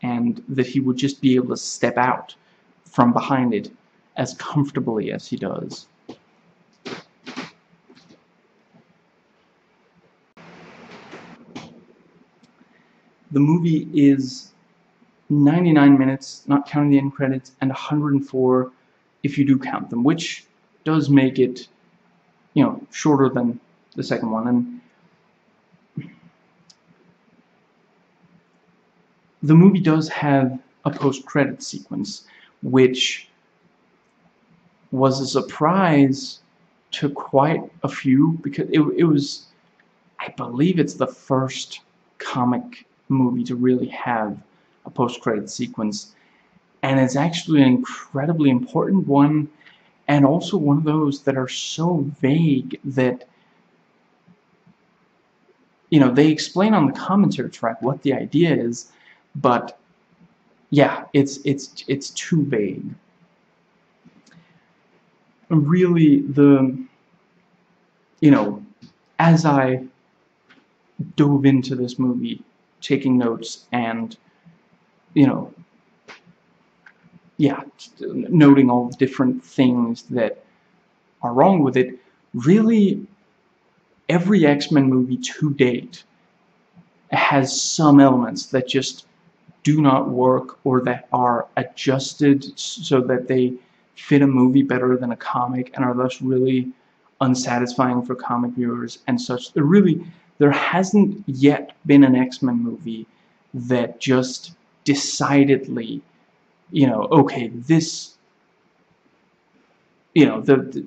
and that he would just be able to step out from behind it as comfortably as he does. The movie is 99 minutes, not counting the end credits, and 104 if you do count them, which does make it, you know, shorter than the second one. And the movie does have a post-credit sequence which was a surprise to quite a few because it, it was I believe it's the first comic movie to really have a post-credit sequence. And it's actually an incredibly important one and also one of those that are so vague that you know they explain on the commentary track what the idea is but yeah it's it's it's too vague. Really the you know as I dove into this movie taking notes and you know yeah noting all the different things that are wrong with it really every X-Men movie to date has some elements that just do not work or that are adjusted so that they fit a movie better than a comic and are thus really unsatisfying for comic viewers and such. There really, there hasn't yet been an X-Men movie that just decidedly, you know, okay, this, you know, the, the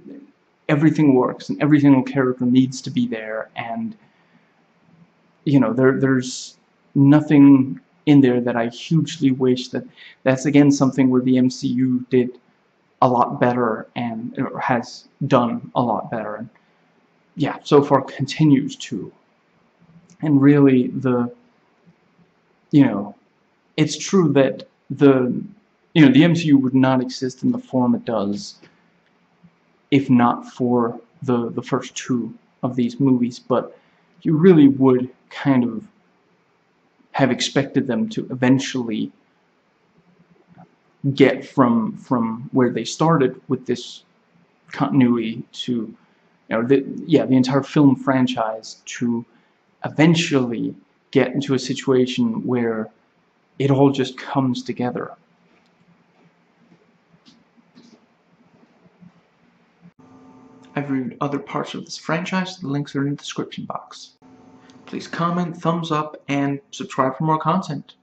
everything works and every single character needs to be there and, you know, there there's nothing in there that I hugely wish that that's again something where the MCU did a lot better and has done a lot better. And yeah so far continues to. And really the you know it's true that the you know the MCU would not exist in the form it does if not for the the first two of these movies but you really would kind of have expected them to eventually get from from where they started with this continuity to you know the yeah the entire film franchise to eventually get into a situation where it all just comes together. I've reviewed other parts of this franchise, the links are in the description box. Please comment, thumbs up, and subscribe for more content.